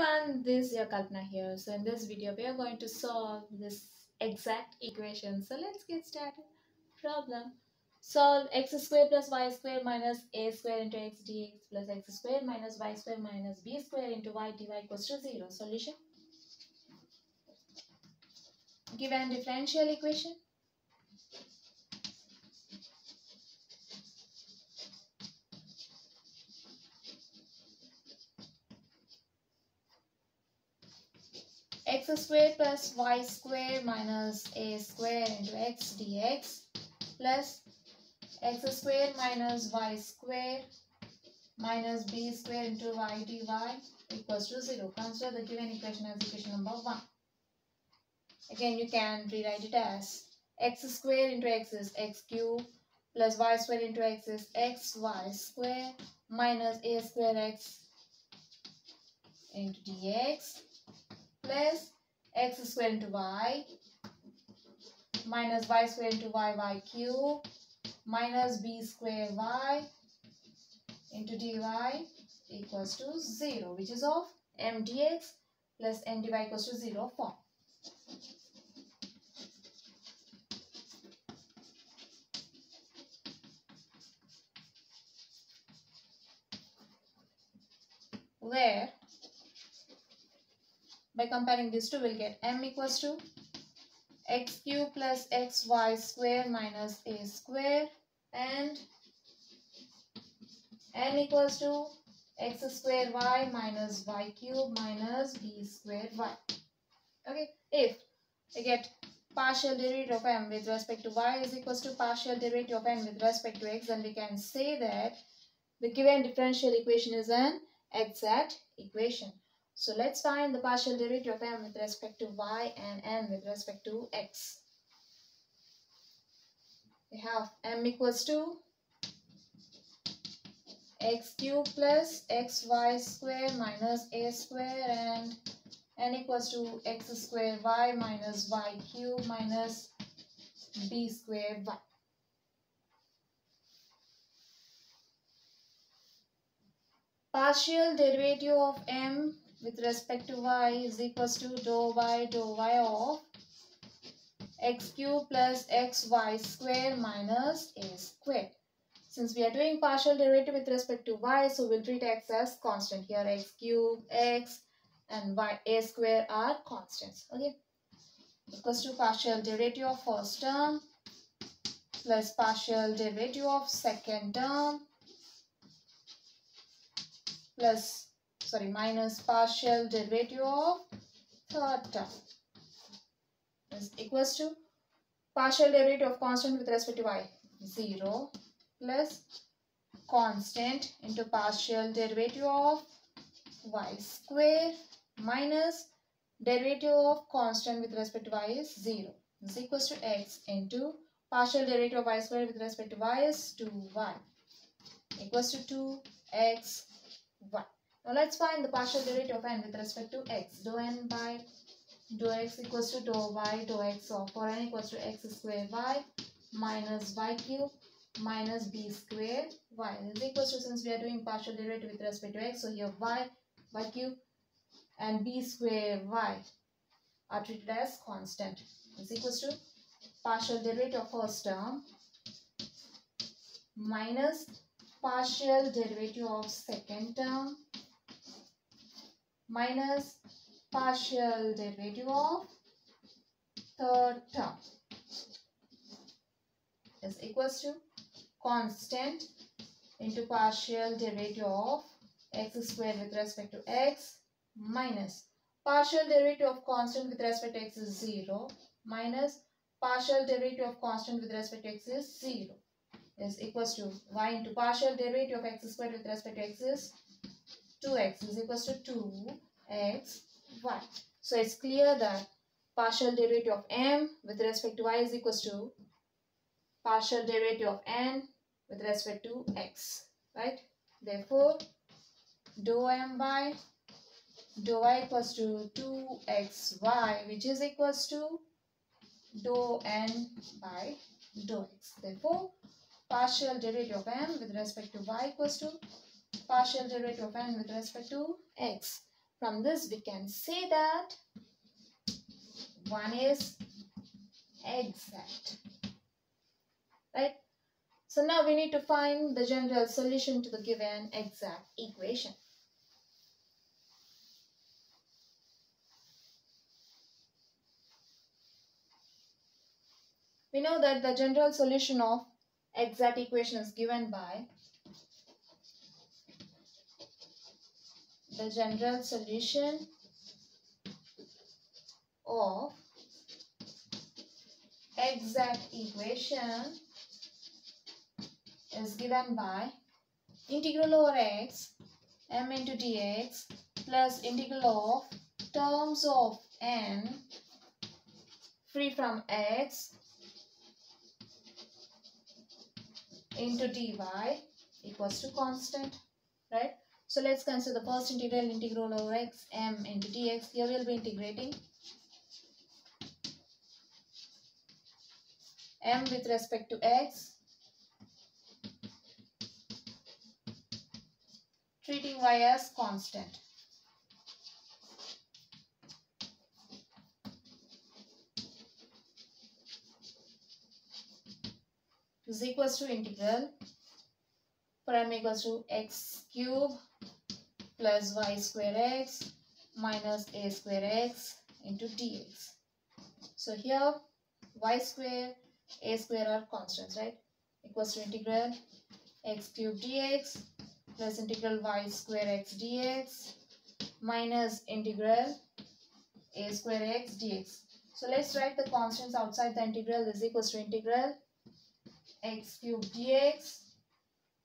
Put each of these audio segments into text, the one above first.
everyone, this is your Kalpana here. So in this video, we are going to solve this exact equation. So let's get started. Problem. Solve x square plus y square minus a square into x dx plus x square minus y square minus b square into y dy equals to 0. Solution. Given differential equation. X square plus y square minus a square into x dx plus x square minus y square minus b square into y dy equals to 0. Consider the given equation as equation number 1. Again, you can rewrite it as x square into x is x cube plus y square into x is xy square minus a square x into dx plus x square into y minus y square into y y cube minus b square y into dy equals to 0 which is of m dx plus n dy equals to 0 form. Where by comparing these two, we'll get m equals to x cube plus xy square minus a square and n equals to x square y minus y cube minus b square y. Okay, if we get partial derivative of m with respect to y is equals to partial derivative of n with respect to x, then we can say that the given differential equation is an exact equation. So let's find the partial derivative of m with respect to y and n with respect to x. We have m equals to x cube plus xy square minus a square and n equals to x square y minus y cube minus b square y. Partial derivative of m with respect to y is equals to dou y dou y of x cube plus xy square minus a square. Since we are doing partial derivative with respect to y, so we'll treat x as constant. Here x cube, x and y a square are constants. Okay. Equals to partial derivative of first term plus partial derivative of second term plus sorry minus partial derivative of term is equals to partial derivative of constant with respect to y. 0 plus constant into partial derivative of y square minus derivative of constant with respect to y is 0 is equals to x into partial derivative of y square with respect to y is 2y equals to 2x y. Now let's find the partial derivative of n with respect to x. Do n by dou x equals to do y do x of for n equals to x square y minus y cube minus b square y is equals to since we are doing partial derivative with respect to x so here y y cube and b square y are treated as constant is equals to partial derivative of first term minus partial derivative of second term minus partial derivative of third term is equals to constant into partial derivative of x square with respect to x minus partial derivative of constant with respect to x is 0 minus partial derivative of constant with respect to x is 0 is equals to y into partial derivative of x squared with respect to x is 2x is equals to 2x y. So it's clear that partial derivative of m with respect to y is equals to partial derivative of n with respect to x. Right? Therefore, dou m by dou y equals to 2xy which is equals to dou n by dou x. Therefore, partial derivative of m with respect to y equals to partial derivative of n with respect to x. from this we can say that one is exact. Right? So now we need to find the general solution to the given exact equation. We know that the general solution of exact equation is given by the general solution of exact equation is given by integral over x m into dx plus integral of terms of n free from x into dy equals to constant, right? So let's consider the first integral, integral over x, m into dx. Here we'll be integrating m with respect to x, treating y as constant. is equals to integral m equals to x cube plus y square x minus a square x into dx. So here y square, a square are constants, right? Equals to integral x cube dx plus integral y square x dx minus integral a square x dx. So let's write the constants outside the integral is equals to integral x cube dx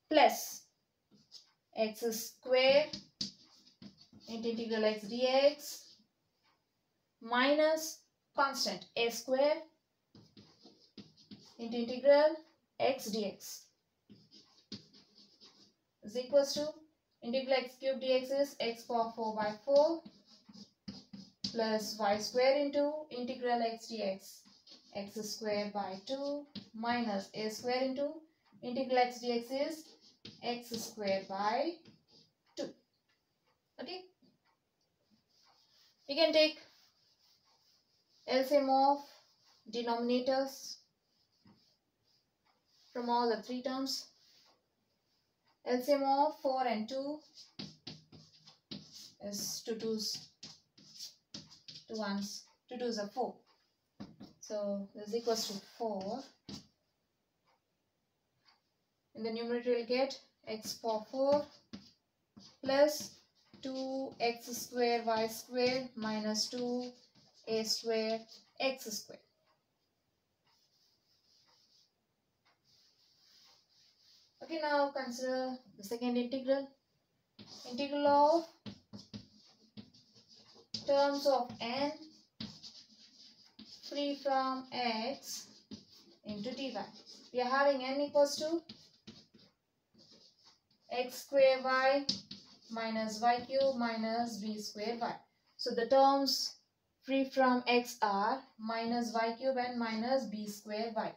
plus x square into integral x dx minus constant a square into integral x dx is equals to integral x cube dx is x power 4 by 4 plus y square into integral x dx x square by 2 minus a square into integral x dx is x square by 2. Okay. We can take LCM of denominators from all the three terms. LCM of 4 and 2 is 2 twos, 2 ones, 2 twos are 4. So this equals to 4. In the numerator you'll get x power 4 plus 2x square y square minus 2 a square x square. Okay, now consider the second integral. Integral of terms of n free from x into dy. We are having n equals to x square y minus y cube minus b square y. So the terms free from x are minus y cube and minus b square y.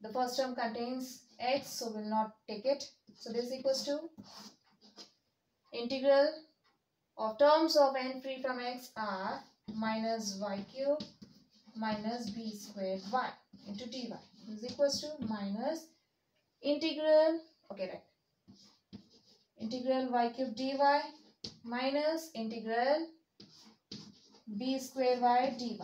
The first term contains x so we'll not take it. So this equals to integral of terms of n free from x are minus y cube minus b square y into dy is equals to minus integral okay right integral y cube dy minus integral b square y dy.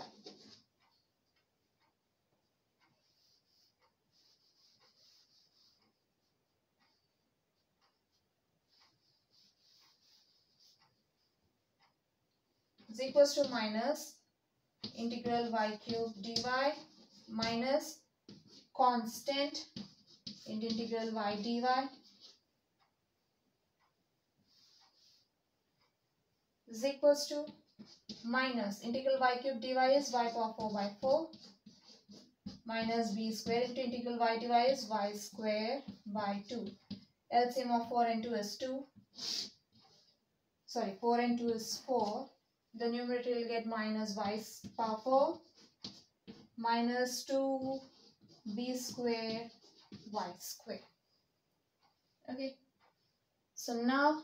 is equals to minus integral y cube dy minus constant integral y dy is equals to minus integral y cube dy is y power 4 by 4 minus b square into integral y dy is y square by 2. LCM of 4 and 2 is 2. Sorry, 4 and 2 is 4. The numerator will get minus y power 4 minus 2 b square y square. Okay. So now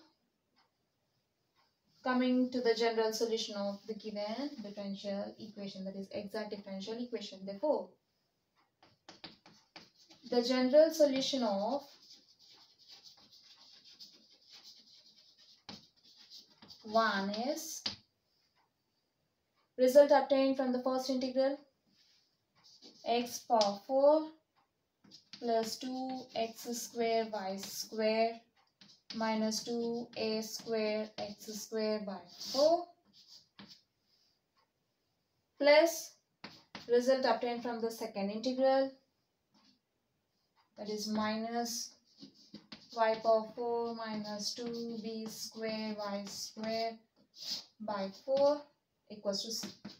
coming to the general solution of the given differential equation that is exact differential equation. Therefore the general solution of one is result obtained from the first integral x power 4 plus 2x square y square minus 2a square x square by 4 plus result obtained from the second integral that is minus y power 4 minus 2b square y square by 4 equals to.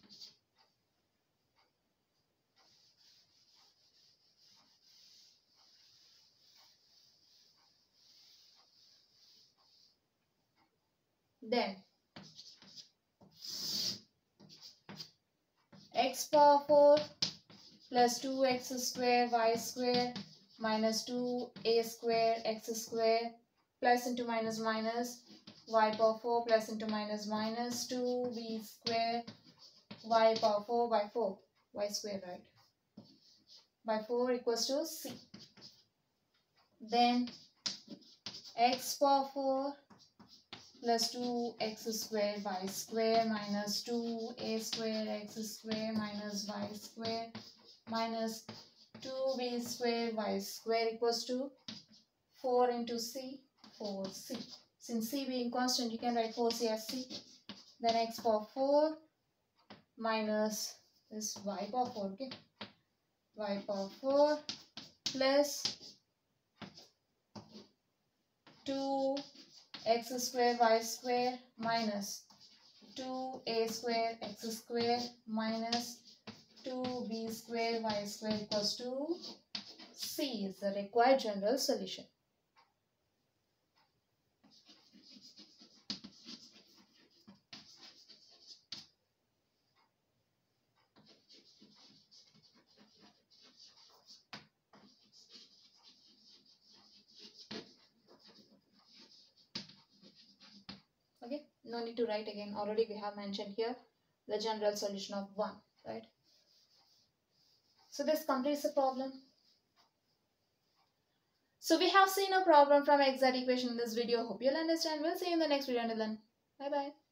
Then x power 4 plus 2x square y square minus 2a square x square plus into minus minus y power 4 plus into minus minus 2b square y power 4 by 4 y square right? By 4 equals to c. Then x power 4 plus 2x square y square minus 2a square x square minus y square minus 2b square y square equals to 4 into c 4c. Since c being constant you can write 4c as c. Then x power 4 minus this y power 4 okay. y power 4 plus 2 x square y square minus 2a square x square minus 2b square y square equals to c is the required general solution. okay no need to write again. Already we have mentioned here the general solution of 1 right? So this completes the problem. So we have seen a problem from exact equation in this video. Hope you'll understand. We'll see you in the next video. Until then bye bye